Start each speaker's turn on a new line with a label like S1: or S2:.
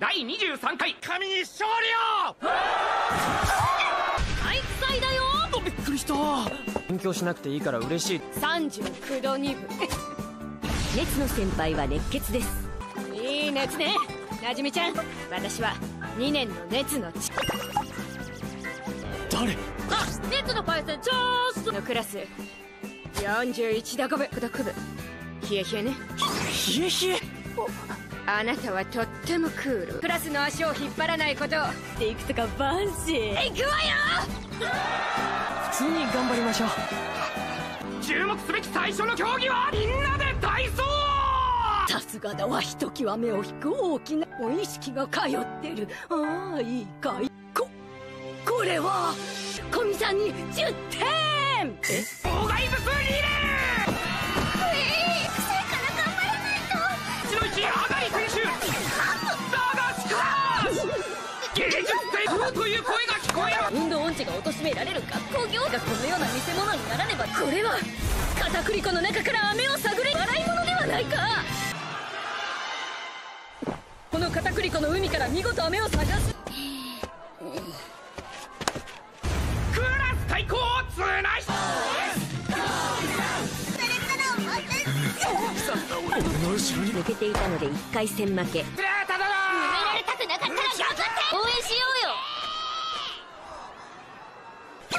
S1: 第23回。神に勝利を
S2: 体育祭だよ！
S3: びっくりした。勉強しなくていいから嬉しい。
S2: 39度2分。
S4: 熱の先輩は熱血です。
S2: いい熱ね。なじみちゃん私は2年の熱のち
S3: 誰？
S2: あ熱のパイセンチャンスのクラス。41度5分。6部冷え冷えね。
S3: 冷え冷え
S2: あなたはとってもクール。クラスの足を引っ張らないことっていくとか万事行くわよ！
S3: 普通に頑張りましょう。
S1: 注目すべき最初の競技はみんなで体操！
S2: さすがだわひときわ目を引く大きな無意識が通ってる。ああいいかい。ここれは古見さんに10点！え？
S1: 妨害物リレー！うちの一赤術性風という声が聞こえる。
S2: 運動音痴が貶められる学校行がこのような見せ物にならねばこれは片栗粉の中から飴を探れ洗い物ではないか。この片栗粉の海から見事飴を探す。
S1: クラス対抗綱下
S3: 俺の後ろに
S4: 抜けていたので1回戦負け
S1: プレータだ
S2: られたくなかったら頑張って応援しよ